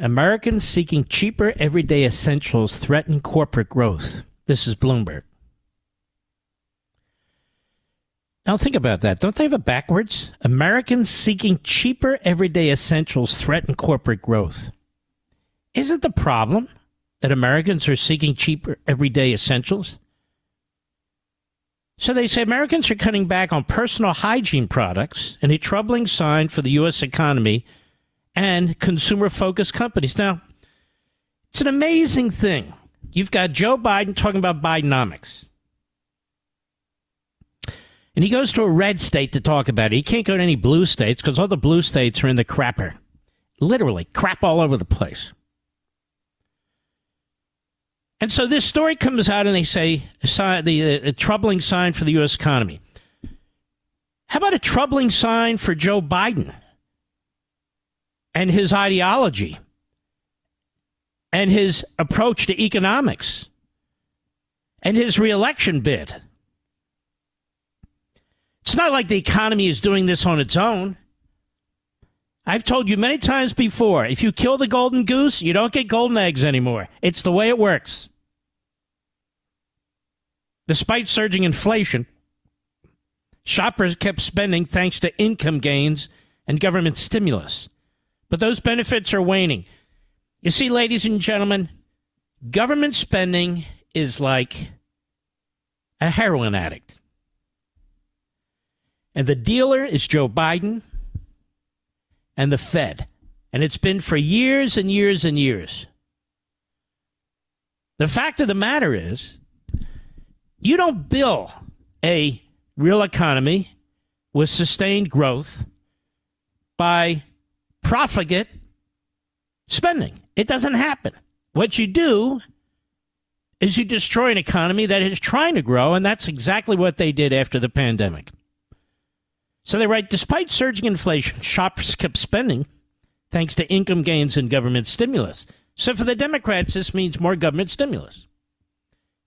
Americans seeking cheaper everyday essentials threaten corporate growth. This is Bloomberg. Now think about that. Don't they have it backwards? Americans seeking cheaper everyday essentials threaten corporate growth. Isn't the problem that Americans are seeking cheaper everyday essentials? So they say Americans are cutting back on personal hygiene products and a troubling sign for the U.S. economy and consumer focused companies. Now, it's an amazing thing. You've got Joe Biden talking about Bidenomics. And he goes to a red state to talk about it. He can't go to any blue states because all the blue states are in the crapper. Literally, crap all over the place. And so this story comes out and they say the uh, troubling sign for the U.S. economy. How about a troubling sign for Joe Biden and his ideology and his approach to economics and his reelection bid? It's not like the economy is doing this on its own. I've told you many times before if you kill the golden goose, you don't get golden eggs anymore. It's the way it works. Despite surging inflation, shoppers kept spending thanks to income gains and government stimulus. But those benefits are waning. You see, ladies and gentlemen, government spending is like a heroin addict. And the dealer is Joe Biden and the Fed. And it's been for years and years and years. The fact of the matter is, you don't bill a real economy with sustained growth by profligate spending. It doesn't happen. What you do is you destroy an economy that is trying to grow, and that's exactly what they did after the pandemic. So they write despite surging inflation, shoppers kept spending thanks to income gains and government stimulus. So for the Democrats, this means more government stimulus.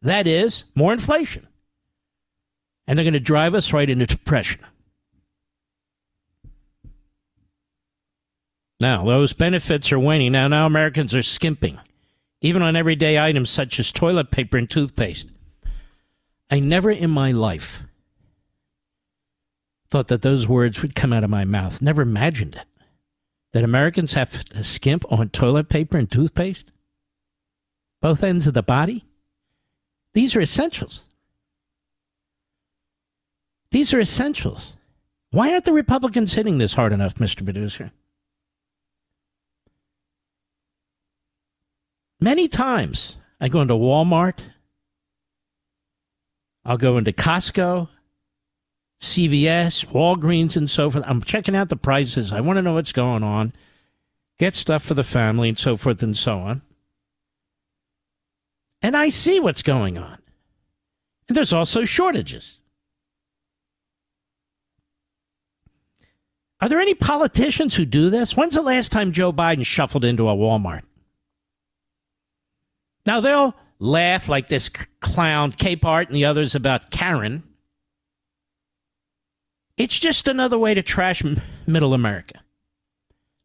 That is more inflation. And they're going to drive us right into depression. Now, those benefits are waning. Now, now Americans are skimping, even on everyday items such as toilet paper and toothpaste. I never in my life thought that those words would come out of my mouth. Never imagined it. That Americans have to skimp on toilet paper and toothpaste? Both ends of the body? These are essentials. These are essentials. Why aren't the Republicans hitting this hard enough, Mr. Producer? Many times I go into Walmart, I'll go into Costco, CVS, Walgreens, and so forth. I'm checking out the prices. I want to know what's going on, get stuff for the family, and so forth and so on and I see what's going on. And there's also shortages. Are there any politicians who do this? When's the last time Joe Biden shuffled into a Walmart? Now they'll laugh like this clown Capehart and the others about Karen. It's just another way to trash middle America,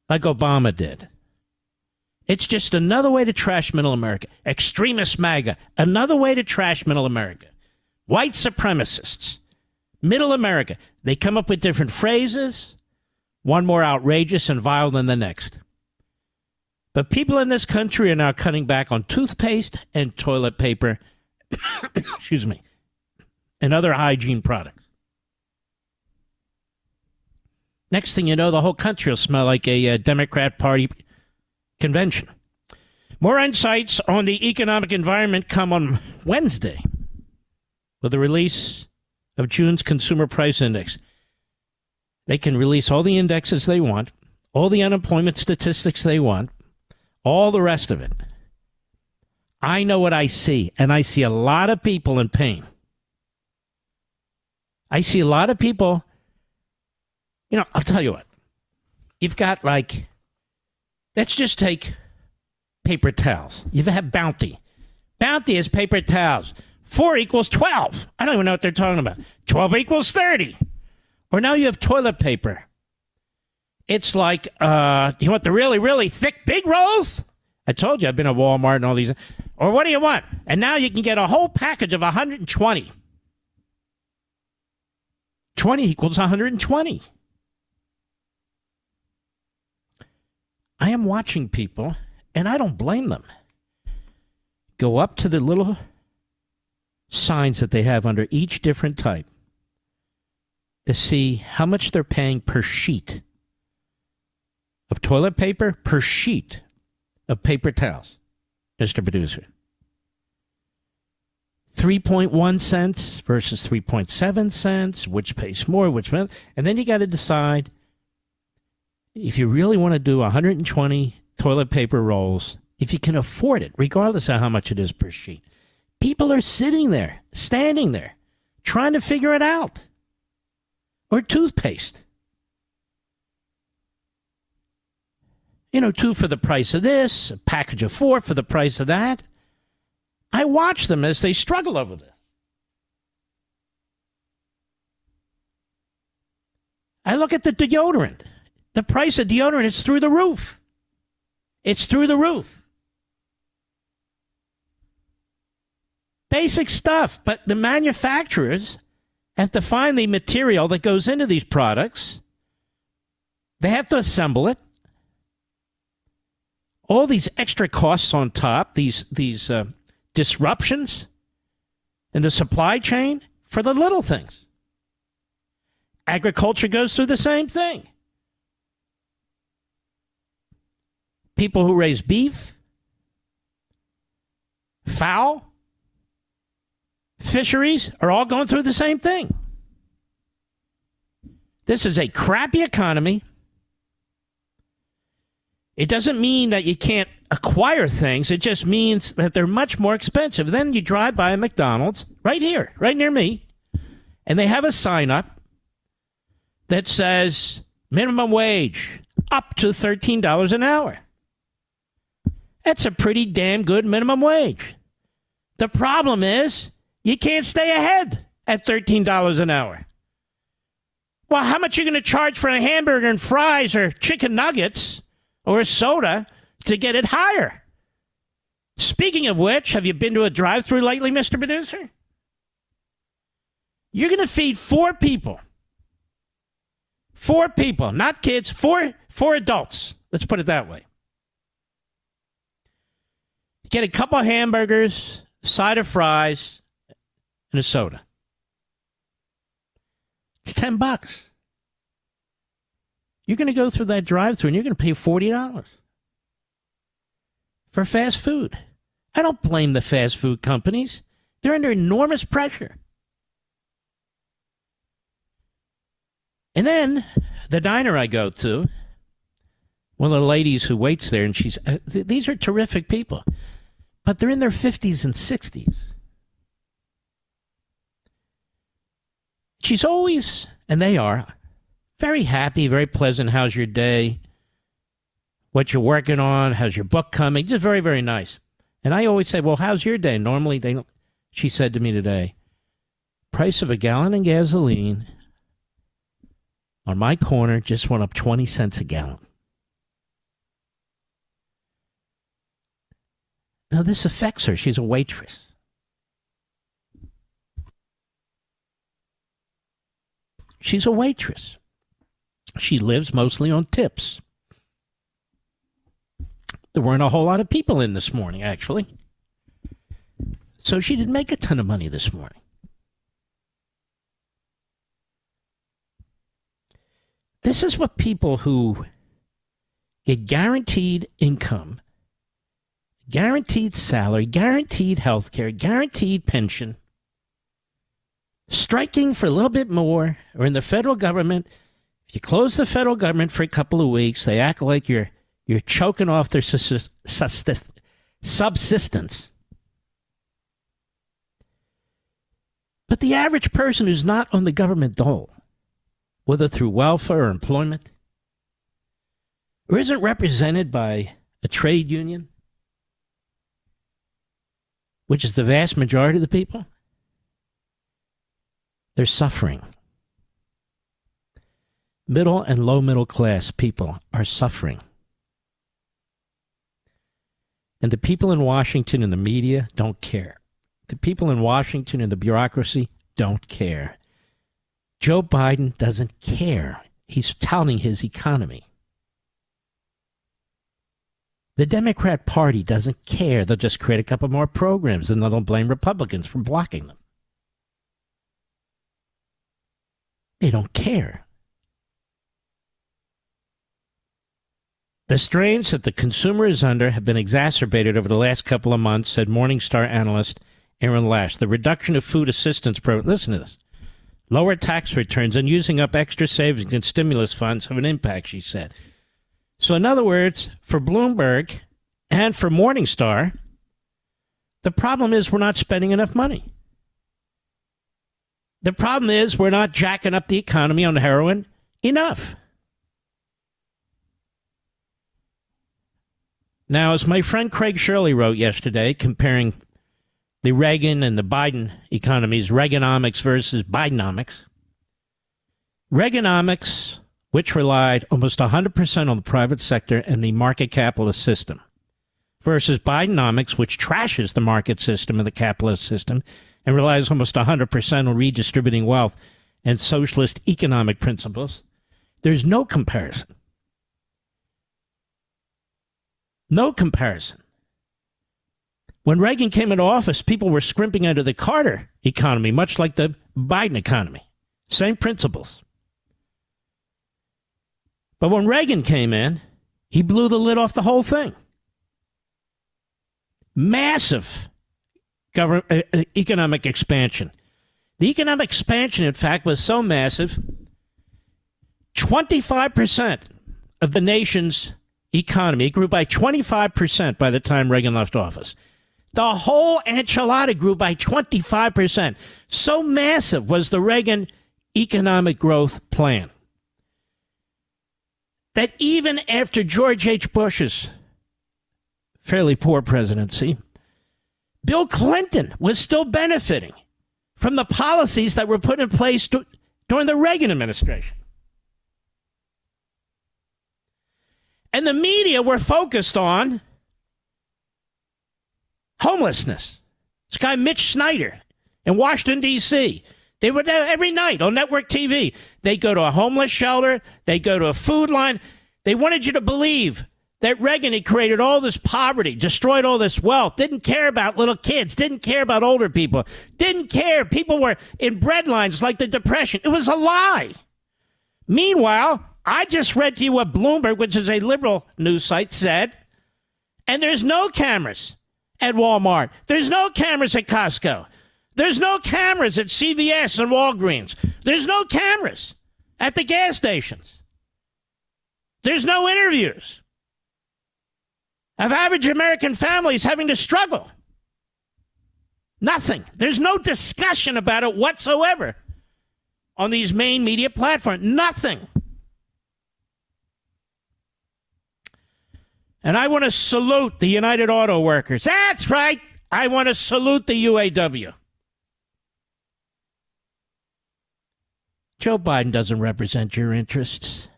like Obama did. It's just another way to trash middle America. Extremist MAGA, another way to trash middle America. White supremacists, middle America. They come up with different phrases, one more outrageous and vile than the next. But people in this country are now cutting back on toothpaste and toilet paper, excuse me, and other hygiene products. Next thing you know, the whole country will smell like a, uh, Democrat Party convention. More insights on the economic environment come on Wednesday with the release of June's Consumer Price Index. They can release all the indexes they want, all the unemployment statistics they want, all the rest of it. I know what I see, and I see a lot of people in pain. I see a lot of people. You know, I'll tell you what. You've got like Let's just take paper towels. You have had Bounty. Bounty is paper towels. Four equals 12. I don't even know what they're talking about. 12 equals 30. Or now you have toilet paper. It's like, uh, you want the really, really thick, big rolls? I told you I've been at Walmart and all these. Or what do you want? And now you can get a whole package of 120. 20 equals 120. I am watching people, and I don't blame them, go up to the little signs that they have under each different type to see how much they're paying per sheet of toilet paper, per sheet of paper towels, Mr. Producer. 3.1 cents versus 3.7 cents, which pays more, which and then you got to decide if you really want to do 120 toilet paper rolls, if you can afford it, regardless of how much it is per sheet. People are sitting there, standing there, trying to figure it out. Or toothpaste. You know, two for the price of this, a package of four for the price of that. I watch them as they struggle over this. I look at the deodorant. The price of deodorant is through the roof. It's through the roof. Basic stuff, but the manufacturers have to find the material that goes into these products. They have to assemble it. All these extra costs on top, these these uh, disruptions in the supply chain for the little things. Agriculture goes through the same thing. People who raise beef, fowl, fisheries are all going through the same thing. This is a crappy economy. It doesn't mean that you can't acquire things. It just means that they're much more expensive. Then you drive by a McDonald's right here, right near me, and they have a sign up that says minimum wage up to $13 an hour. That's a pretty damn good minimum wage. The problem is you can't stay ahead at $13 an hour. Well, how much are you going to charge for a hamburger and fries or chicken nuggets or a soda to get it higher? Speaking of which, have you been to a drive through lately, Mr. Producer? You're going to feed four people. Four people, not kids, four, four adults. Let's put it that way. Get a couple hamburgers, side of fries, and a soda. It's 10 bucks. You're going to go through that drive through and you're going to pay $40 for fast food. I don't blame the fast food companies. They're under enormous pressure. And then the diner I go to, one of the ladies who waits there, and she's, uh, th- these are terrific people, but they're in their 50s and 60s. she's always, and they are, very happy, very pleasant. How's your day? What you're working on? How's your book coming? Just very, very nice. And I always say, well, how's your day? Normally, they. She said to me today, price of a gallon of gasoline on my corner just went up 20 cents a gallon. Now, this affects her. She's a waitress. She's a waitress. She lives mostly on tips. There weren't a whole lot of people in this morning, actually. So she didn't make a ton of money this morning. This is what people who get guaranteed income, guaranteed salary, guaranteed health care, guaranteed pension, striking for a little bit more, or in the federal government, if you close the federal government for a couple of weeks, they act like you're you're choking off their subsistence. But the average person who's not on the government dole, whether through welfare or employment, or isn't represented by a trade union, which is the vast majority of the people, they're suffering. Middle and low middle class people are suffering. And the people in Washington and the media don't care. The people in Washington and the bureaucracy don't care. Joe Biden doesn't care. He's touting his economy. The Democrat Party doesn't care. They'll just create a couple more programs and they'll blame Republicans for blocking them. They don't care. The strains that the consumer is under have been exacerbated over the last couple of months, said Morningstar analyst Erin Lash. The reduction of food assistance program, listen to this, lower tax returns and using up extra savings and stimulus funds have an impact, she said. So, in other words, for Bloomberg and for Morningstar, the problem is we're not spending enough money. The problem is we're not jacking up the economy on heroin enough. Now, as my friend Craig Shirley wrote yesterday, comparing the Reagan and the Biden economies, Reaganomics versus Bidenomics, Reaganomics, which relied almost 100% on the private sector and the market capitalist system, versus Bidenomics, which trashes the market system and the capitalist system and relies almost 100% on redistributing wealth and socialist economic principles, there's no comparison. No comparison. When Reagan came into office, people were scrimping under the Carter economy, much like the Biden economy. Same principles. But when Reagan came in, he blew the lid off the whole thing. Massive government, uh, uh, economic expansion. The economic expansion, in fact, was so massive 25% of the nation's economy grew by 25% by the time Reagan left office. The whole enchilada grew by 25%. So massive was the Reagan economic growth plan that even after George H. Bush's fairly poor presidency, Bill Clinton was still benefiting from the policies that were put in place to, during the Reagan administration. And the media were focused on homelessness. This guy, Mitch Snyder, in Washington, D.C., they would every night on network TV. They go to a homeless shelter, they go to a food line. They wanted you to believe that Reagan had created all this poverty, destroyed all this wealth, didn't care about little kids, didn't care about older people, didn't care. People were in breadlines like the Depression. It was a lie. Meanwhile, I just read to you what Bloomberg, which is a liberal news site, said, and there's no cameras at Walmart. There's no cameras at Costco. There's no cameras at CVS and Walgreens. There's no cameras at the gas stations. There's no interviews of average American families having to struggle. Nothing. There's no discussion about it whatsoever on these main media platforms. Nothing. And I want to salute the United Auto Workers. That's right. I want to salute the UAW. Joe Biden doesn't represent your interests.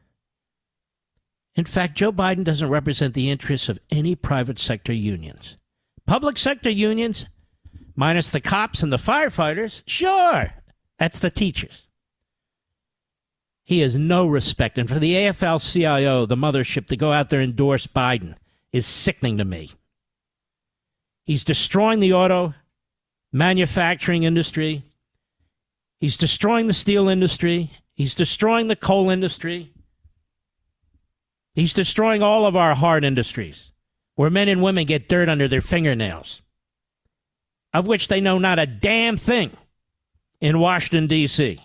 In fact, Joe Biden doesn't represent the interests of any private sector unions. Public sector unions, minus the cops and the firefighters, sure, that's the teachers. He has no respect. And for the AFL CIO, the mothership, to go out there and endorse Biden is sickening to me. He's destroying the auto manufacturing industry. He's destroying the steel industry. He's destroying the coal industry. He's destroying all of our hard industries where men and women get dirt under their fingernails, of which they know not a damn thing in Washington, D.C.